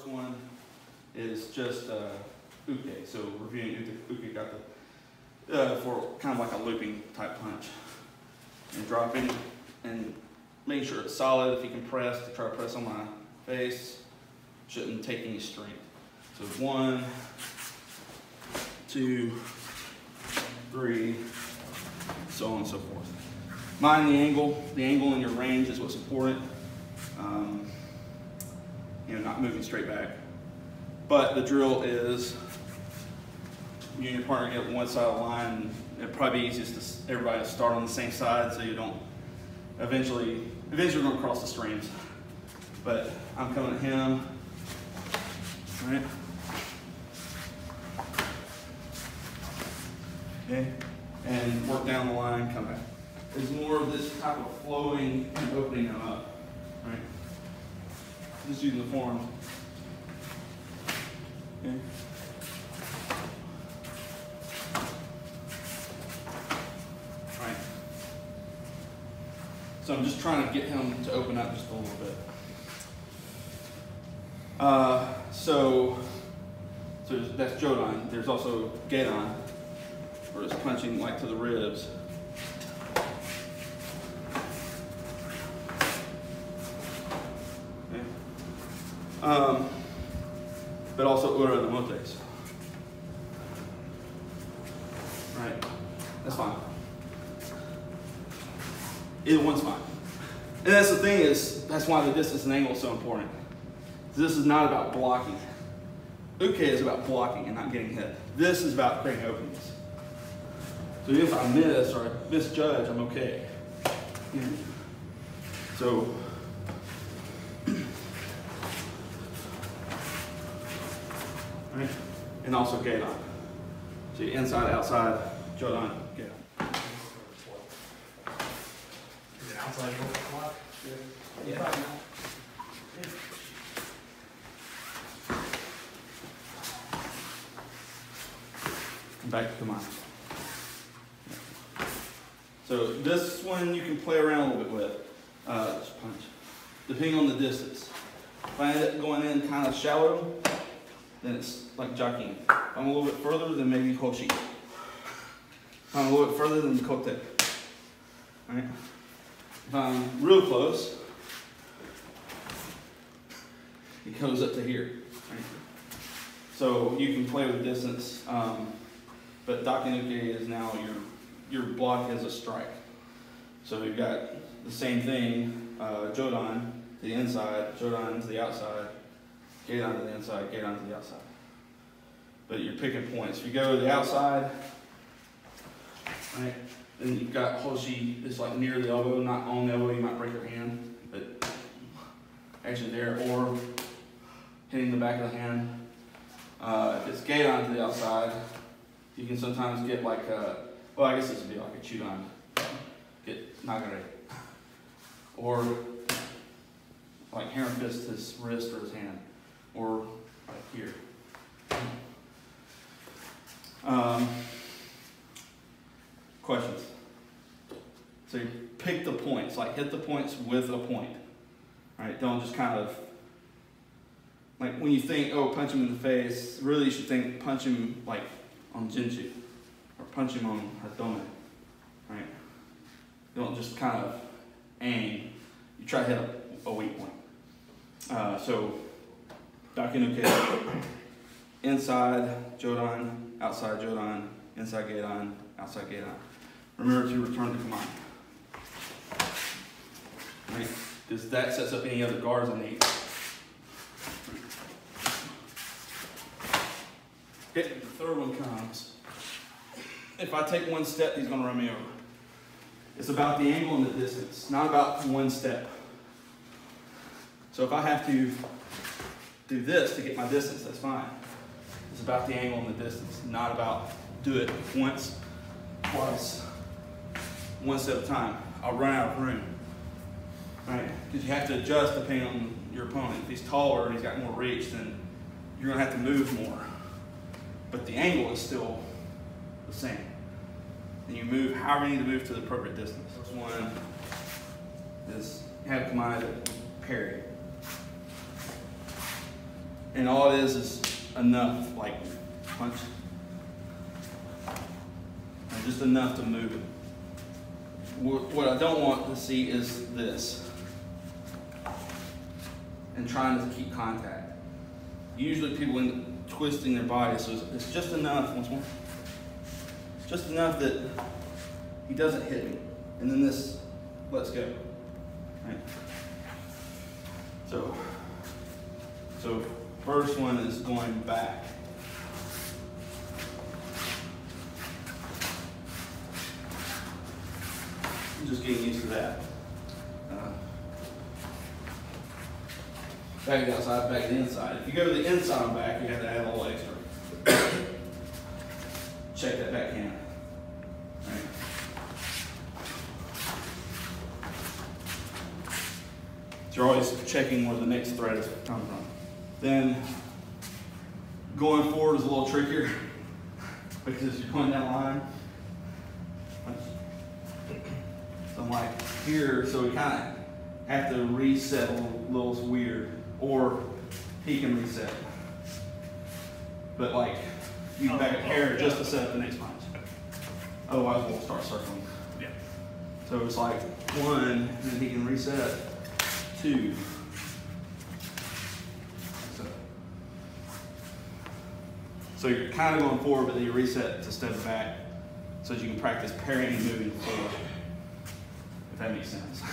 First one is just uh, uke. So reviewing uke, uke got the uh, for kind of like a looping type punch and dropping and making sure it's solid. If you can press, to try to press on my face, shouldn't take any strength. So one, two, three, so on and so forth. Mind the angle. The angle in your range is what's important. Um, you know, not moving straight back. But the drill is you and your partner get one side of the line. It'd probably be easiest to everybody to start on the same side so you don't eventually, eventually we're gonna cross the streams. But I'm coming at him, right? Okay, and work down the line, come back. It's more of this type of flowing and opening them up? Just using the form. Okay. Right. So I'm just trying to get him to open up just a little bit. Uh, so, so that's Jodan. There's also Gedan, where it's punching like to the ribs. Um, but also Ura the Motes. Right, that's fine. Either one's fine. And that's the thing is, that's why the distance and angle is so important. This is not about blocking. Uke is about blocking and not getting hit. This is about creating openings. So if I miss or misjudge, I'm okay. So, right? And also Gedan. So inside, outside, Jodan, gate on. Is it outside block? Yeah. Back to mine. So this one you can play around a little bit with. Uh, just punch. Depending on the distance. If I end up going in kind of shallow, then it's like jockeying. I'm a little bit further, then maybe hoshi. I'm a little bit further, than kote. Right? If I'm real close, it goes up to here. Right? So you can play with distance, um, but daken uke is now your your block as a strike. So we've got the same thing, uh, Jodan to the inside, Jodan to the outside, Gedan to the inside, Gedan to the outside. But you're picking points. If you go to the outside, right, then you've got Hoshi, it's like near the elbow, not on the elbow, you might break your hand, but actually there, or hitting the back of the hand. Uh, if it's Gedan to the outside, you can sometimes get like a, well, I guess this would be like a Chudan, get Nagare. Or like Heron Fist his wrist or his hand, or like here. Um, questions? So you pick the points, like hit the points with a point. Right? Don't just kind of like when you think, oh, punch him in the face, really you should think punch him like on Jinju or punch him on Hatome. Right? Don't just kind of aim. You try to hit a, a weak point. Uh, so Daken uke, inside Jodan, outside Jodan, inside Gedan, outside Gedan. Remember to return to command. Right? Because that sets up any other guards on the Okay, the third one comes. If I take one step, he's going to run me over. It's about the angle and the distance, not about one step. So if I have to do this to get my distance, that's fine. It's about the angle and the distance, not about do it once, twice, one step at a time. I'll run out of room. Right? Because you have to adjust depending on your opponent. If he's taller and he's got more reach, then you're going to have to move more. But the angle is still the same. And you move however you need to move to the appropriate distance. One is have to parry. And all it is is enough, like punch. And just enough to move it. What I don't want to see is this. And trying to keep contact. Usually people end up twisting their body, so it's- just enough, once more. It's just enough that he doesn't hit me. And then this lets go. Right? So, so first one is going back. I'm just getting used to that. Uh, back outside, back inside. If you go to the inside and back, you have to add a little extra. Check that backhand. Right. You're always checking where the next thread is coming from. Then going forward is a little trickier because you're going down the line. So I'm like here, so we kind of have to reset a little, little weird, or he can reset. But like you back up here just to set up the next punch. Otherwise, we'll start circling. Yeah. So it's like one, and then he can reset two. So you're kind of going forward, but then you reset to step back so that you can practice parrying and moving forward. If that makes sense.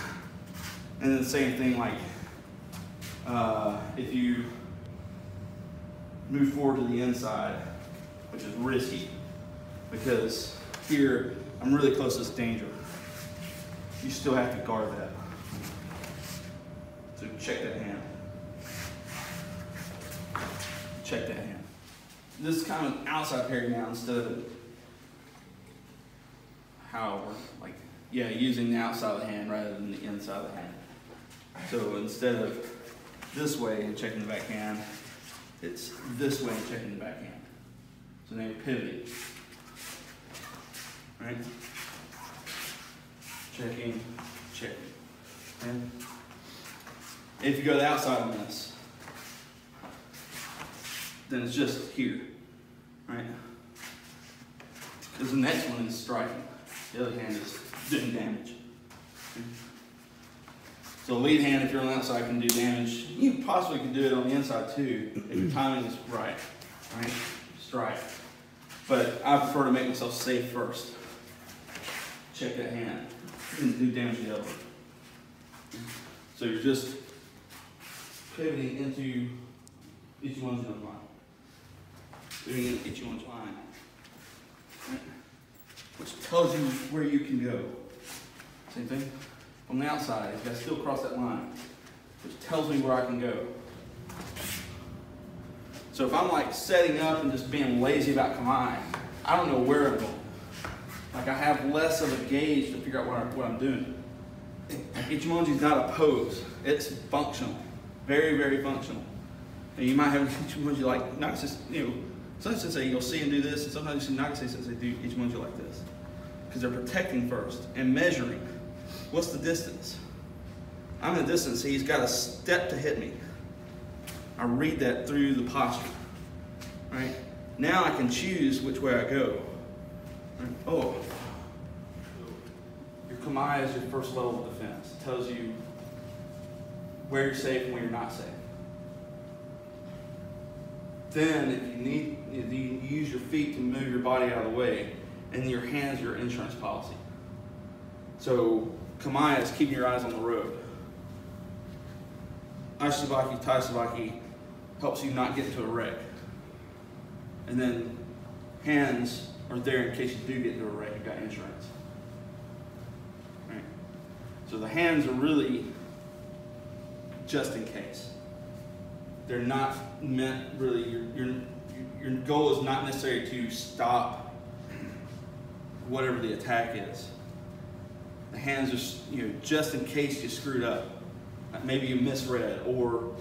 And then the same thing, like uh, if you move forward to the inside, which is risky because here I'm really close to this danger. You still have to guard that. So check that hand. Check that hand. This is kind of outside parry now instead of how like, yeah, using the outside of the hand rather than the inside of the hand. So instead of this way and checking the backhand, it's this way and checking the backhand. So now you're pivoting. Right? Checking, checking. And if you go the outside on this, then it's just here. Right? Because the next one is striking. The other hand is doing damage. So lead hand, if you're on the outside, can do damage. You possibly can do it on the inside too, if your timing is right. Right? Strike. But I prefer to make myself safe first. Check that hand. And do damage the other. So you're just pivoting into each one's own line. Doing it each one's line. Right? Which tells you where you can go. Same thing. On the outside, got to still cross that line. Which tells me where I can go. So if I'm like setting up and just being lazy about Kamae, I don't know where I'm going. Like I have less of a gauge to figure out what, I, what I'm doing. Like is not a pose. It's functional. Very, very functional. And you might have Ichimonji like, not just, you know, sometimes they say you'll see him do this, and sometimes you see Nakase says they do Ichimonji like this. Because they're protecting first and measuring. What's the distance? I'm in a distance, he's got a step to hit me. I read that through the posture. Right? Now I can choose which way I go. Right? Oh. Your Kamae is your first level of defense. It tells you where you're safe and where you're not safe. Then, if you need, if you use your feet to move your body out of the way, and your hands, are your insurance policy. So, Kamae is keeping your eyes on the road. Aishibaki, Taisabaki helps you not get into a wreck. And then hands are there in case you do get into a wreck, you've got insurance. Right? So the hands are really just in case. They're not meant really, your, your, your goal is not necessarily to stop whatever the attack is. The hands are, you know, just in case you screwed up. Maybe you misread, or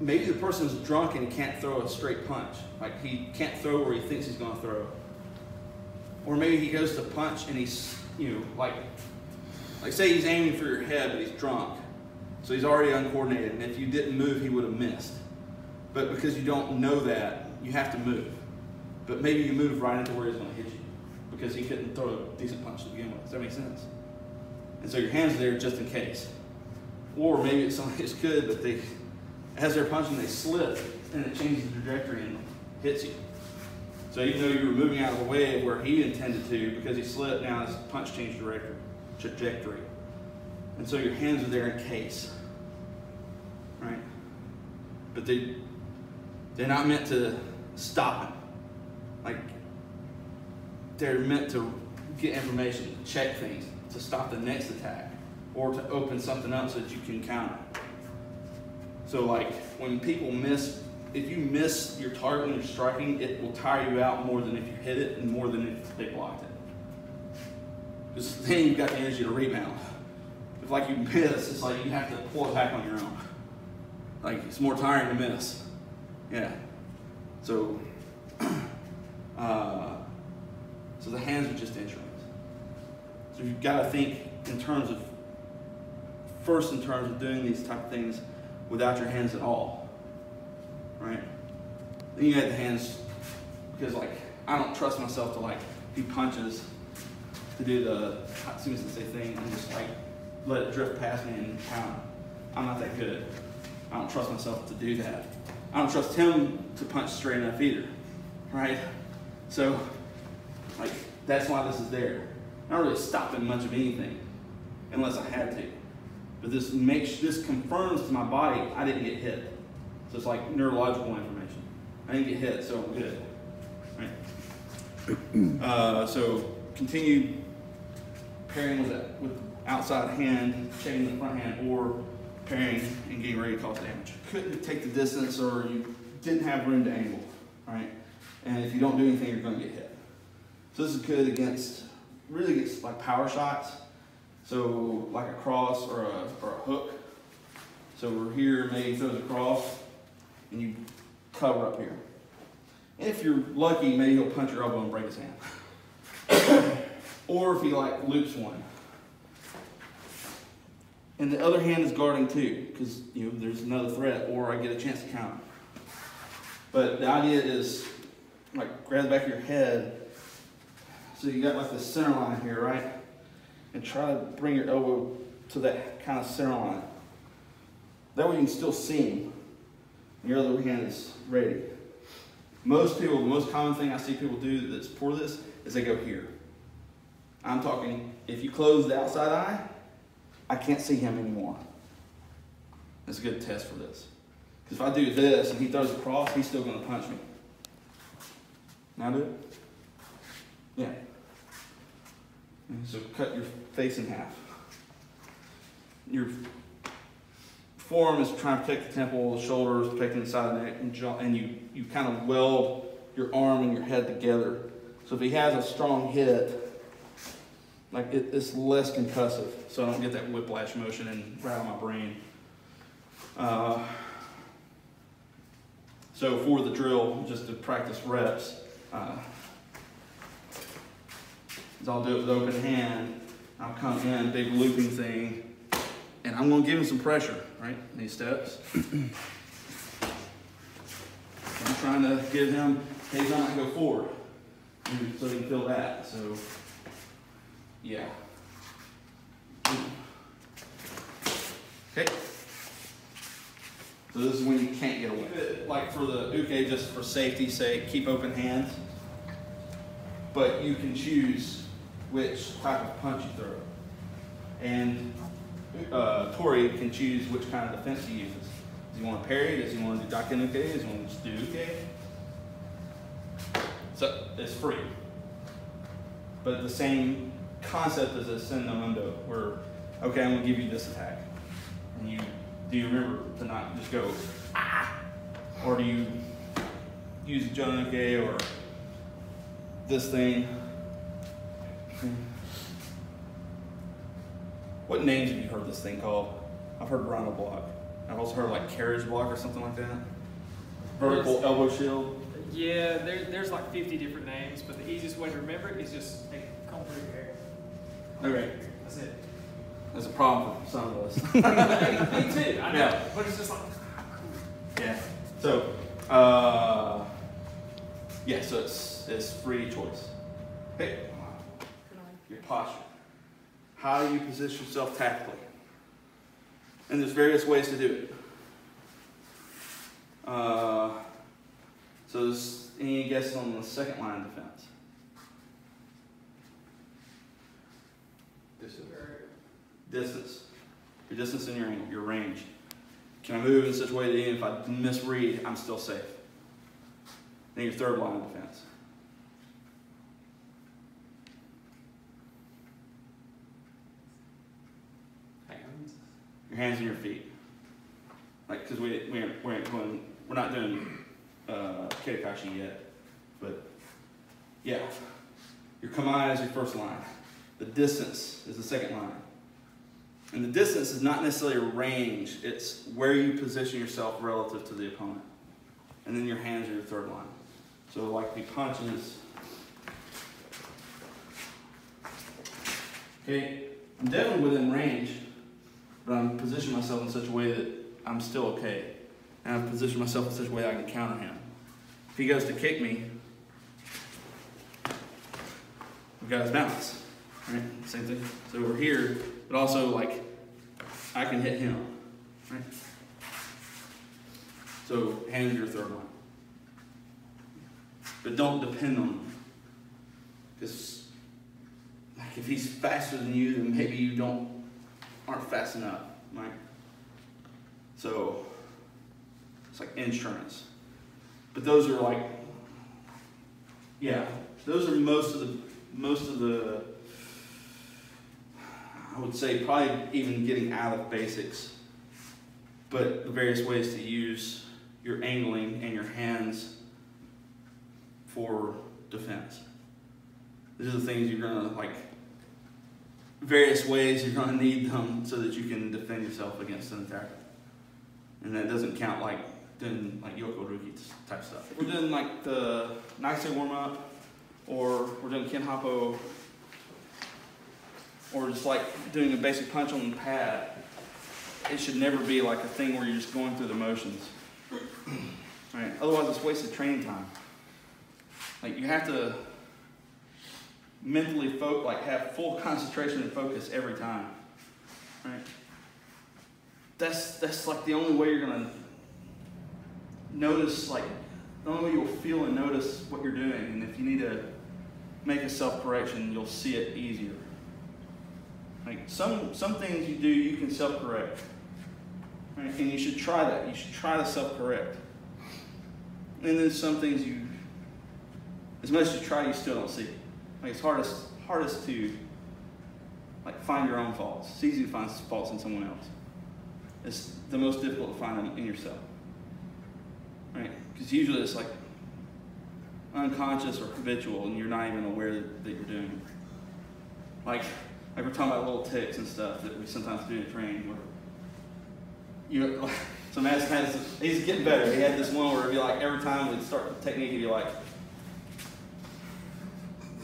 maybe the person's drunk and can't throw a straight punch. Like he can't throw where he thinks he's going to throw. Or maybe he goes to punch and he's, you know, like, like say he's aiming for your head, but he's drunk. So he's already uncoordinated, and if you didn't move, he would have missed. But because you don't know that, you have to move. But maybe you move right into where he's going to hit you because he couldn't throw a decent punch to begin with. Does that make sense? And so your hands are there just in case. Or maybe it's something that's good, but they, as they're punching, they slip and it changes the trajectory and hits you. So even though you were moving out of the way of where he intended to, because he slipped, now his punch changed direction, trajectory. And so your hands are there in case. Right? But they they're not meant to stop it. Like they're meant to get information, check things, to stop the next attack, or to open something up so that you can counter. So like when people miss if you miss your target when you're striking, it will tire you out more than if you hit it and more than if they blocked it. Because then you've got the energy to rebound. Like you miss, it's like you have to pull it back on your own. Like it's more tiring to miss. Yeah. So, uh, so the hands are just instruments. So you've got to think in terms of, first in terms of doing these type of things without your hands at all, right? Then you add the hands because like I don't trust myself to like do punches to do the as soon as I say thing and just like let it drift past me and count. I'm not that good. I don't trust myself to do that. I don't trust him to punch straight enough either, right? So, like, that's why this is there. Not really stopping much of anything unless I had to. But this makes this confirms to my body I didn't get hit. So it's like neurological information. I didn't get hit, so I'm good. Right? Uh, so continue pairing with that with outside hand, checking the front hand, or pairing and getting ready to cause damage. Couldn't take the distance or you didn't have room to angle, right? And if you don't do anything, you're to get hit. So this is good against, really against like power shots. So like a cross or a, or a hook. So we're here, maybe throws a cross, and you cover up here. And if you're lucky, maybe he'll punch your elbow and break his hand. or if he like loops one and the other hand is guarding too, because you know there's another threat, or I get a chance to counter. But the idea is like grab the back of your head, so you got like the center line here, right? And try to bring your elbow to that kind of center line. That way you can still see him. Your other hand is ready. Most people, the most common thing I see people do that's for this is they go here. I'm talking, if you close the outside eye, I can't see him anymore. That's a good test for this. Because if I do this and he throws a cross, he's still going to punch me. Now do it? Yeah. So cut your face in half. Your forearm is trying to protect the temple, the shoulders, protecting the side of the neck, and, jaw, and you, you kind of weld your arm and your head together. So if he has a strong hit, like it, it's less concussive, so I don't get that whiplash motion and rattle my brain. Uh, so for the drill, just to practice reps, uh, I'll do it with open hand. I'll come in, big looping thing, and I'm to give him some pressure, right? These steps. I'm trying to give him, he's not to go forward, so he can feel that. So yeah. Okay. So this is when you can't get away. Like for the uke, just for safety's sake, keep open hands. But you can choose which type of punch you throw. And uh, Tori can choose which kind of defense he uses. Does he want to parry? Does he want to do daken uke? Does he want to just do uke? So it's free. But the same concept is sen no undo, where, okay, I'm gonna give you this attack. And you, do you remember to not just go, ah? Or do you use Jonuke or this thing? What names have you heard this thing called? I've heard rhino block. I've also heard like carriage block or something like that. Vertical Yes. elbow shield. Yeah, there, there's like 50 different names, but the easiest way to remember it is just hey, comb through your hair. Okay. That's it. There's a problem for some of us. Me too, I know. Yeah. But it's just like, Yeah. So, uh, yeah, so it's, it's free choice. Hey, your posture. How do you position yourself tactically? And there's various ways to do it. Uh, so, there's any guesses on the second line of defense? Distance. Your distance and your, your range. Can I move in such a way that even if I misread, I'm still safe? Then your third line of defense. Hands. Your hands and your feet. Like, because we, we aren't, we aren't going, we're not doing uh, Kirikashi yet. But yeah, your Kamae is your first line. The distance is the second line. And the distance is not necessarily a range, it's where you position yourself relative to the opponent. And then your hands are your third line. So, like the punches. Okay, I'm definitely within range, but I'm positioning myself in such a way that I'm still okay. And I've positioned myself in such a way I can counter him. If he goes to kick me, we've got his balance. Right? Same thing. So we're here, but also like I can hit him. Right? So hands your third line. But don't depend on him. Because like if he's faster than you, then maybe you don't aren't fast enough, right? So it's like insurance. But those are like yeah, those are most of the most of the I would say probably even getting out of basics, but the various ways to use your angling and your hands for defense. These are the things you're gonna like. Various ways you're gonna need them so that you can defend yourself against an attacker, and that doesn't count like doing like Yoko Ruki type stuff. We're doing like the Nike warm up, or we're doing Kihon Happo or just like doing a basic punch on the pad, it should never be like a thing where you're just going through the motions. Right? Otherwise, it's wasted training time. Like you have to mentally focus, like have full concentration and focus every time. Right? That's that's like the only way you're gonna notice, like the only way you'll feel and notice what you're doing. And if you need to make a self correction, you'll see it easier. Like some some things you do, you can self correct, right? and you should try that. You should try to self correct. And then some things you, as much as you try, you still don't see. Like it's hardest hardest to like find your own faults. It's easy to find faults in someone else. It's the most difficult to find them in yourself, right? Because usually it's like unconscious or habitual, and you're not even aware that, that you're doing it. Like like we're talking about little ticks and stuff that we sometimes do in training where you so Matt has he's getting better. He had this one where it'd be like every time we'd start the technique, he'd be like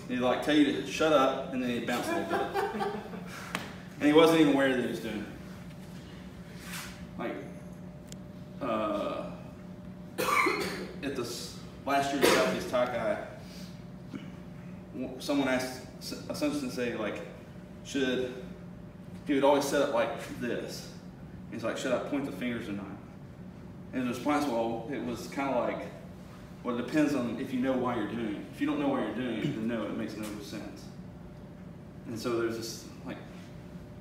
he'd like tell you to shut up and then he'd bounce a little bit. and he wasn't even aware that he was doing it. Like uh, at this last year's Southeast Taikai, someone asked essentially say like should, he would always set up like this. He's like, should I point the fingers or not? And his response, well, it was kind of like, well, it depends on if you know why you're doing it. If you don't know why you're doing it, then no, it makes no sense. And so there's this, like,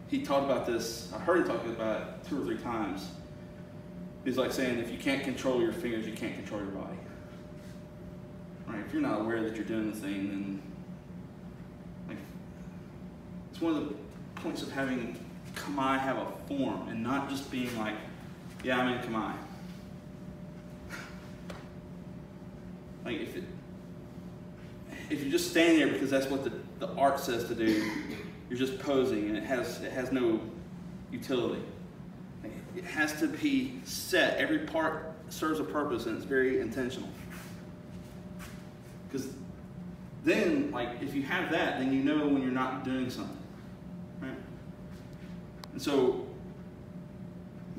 he talked about this, I heard him talk about it two or three times. He's like saying, if you can't control your fingers, you can't control your body. Right? If you're not aware that you're doing the thing, then it's one of the points of having Kamae have a form and not just being like, yeah, I'm in Kamae. like if it, if you're just standing there because that's what the, the art says to do, you're just posing and it has it has no utility. It has to be set. Every part serves a purpose and it's very intentional. Because then, like, if you have that, then you know when you're not doing something. And so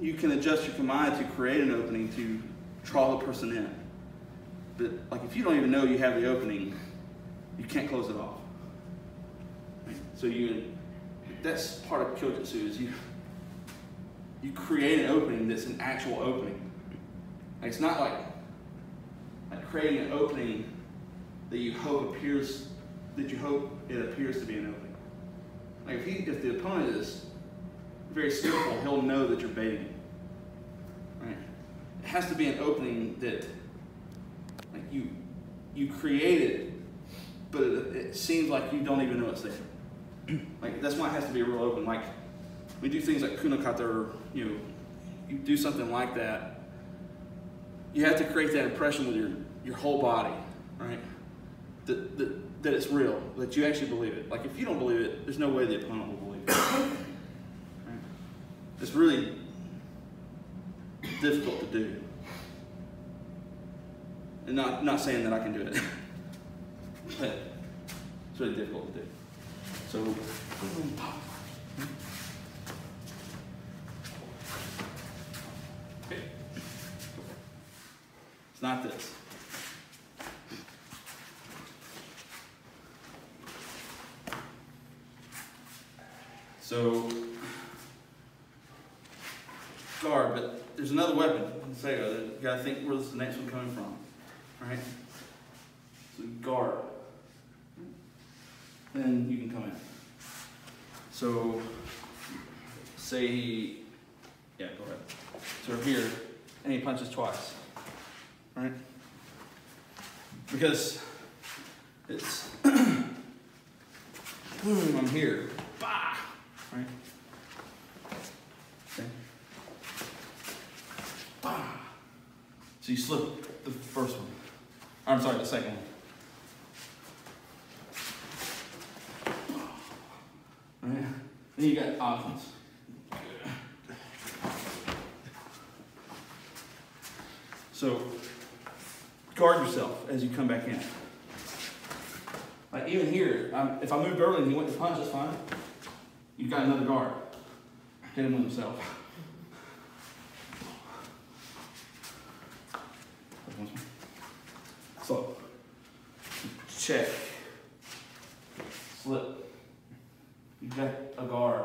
you can adjust your kamae to create an opening to draw the person in. But like if you don't even know you have the opening, you can't close it off. So you that's part of Kyojutsu is you you create an opening that's an actual opening. Like, it's not like like creating an opening that you hope appears that you hope it appears to be an opening. Like if he if the opponent is very skillful, he'll know that you're baiting. Right? It has to be an opening that like you you create it, but it, it seems like you don't even know it's there. Like that's why it has to be real open. Like we do things like kunokata, or, you know, you do something like that. You have to create that impression with your your whole body, right? That that, that it's real, that you actually believe it. Like if you don't believe it, there's no way the opponent will? It's really difficult to do. And not not saying that I can do it, but it's really difficult to do. So. It's not this. So, guard, but there's another weapon Sega uh, that you gotta think where's the next one coming from, right? So, guard. Then you can come in. So, say he, yeah, go ahead. So here, and he punches twice, right? Because it's, boom, I'm here, bah, right? Okay. Bah. So you slip the first one. I'm sorry, the second one. Right? Then you got options. So guard yourself as you come back in. Like even here, um, if I moved early and he went to punch, that's fine. You've got another guard. Hit him with himself. So check. Slip. You've got a guard.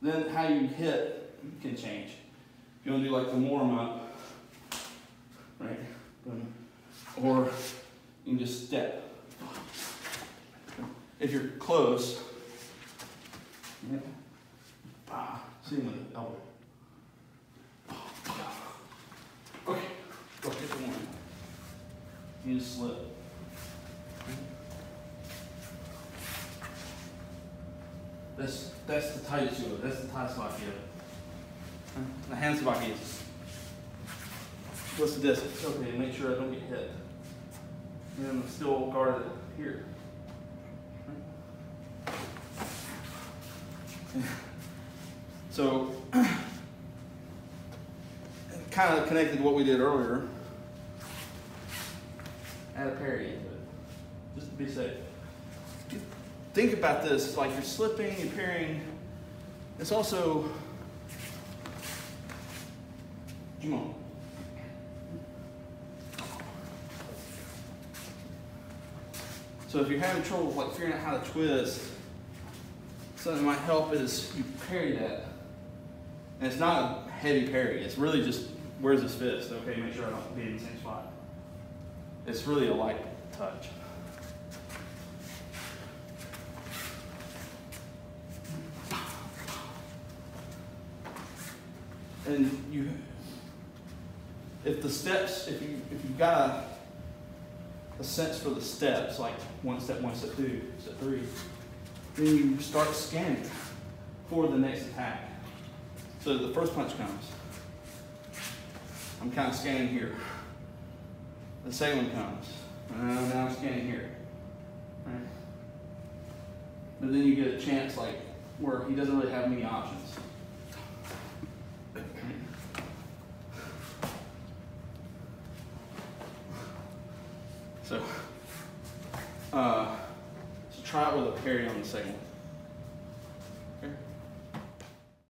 Then how you hit can change. If you want to do like the warm up, right? Or you can just step. If you're close, yeah. bah, see with the elbow. Okay, go hit the one. You just slip. That's that's the tight shoe. That's the tight spot here. The hand spot is. What's the distance? Okay, make sure I don't get hit. And I'm still guarded here. So, kind of connected to what we did earlier. Add a parry into it, just to be safe think about this it's like you're slipping you're parrying. It's also, come on. So if you're having trouble like figuring out how to twist, something that might help is you parry that. And it's not a heavy parry. It's really just where's his fist? Okay, make sure I don't be in the same spot. It's really a light touch. And you if the steps if you if you've got a, a sense for the steps like one step one step two step three then you start scanning for the next attack. So the first punch comes. I'm kind of scanning here. The second one comes. Uh, now i'm scanning here. Right? But then you get a chance like where he doesn't really have many options A on the second one.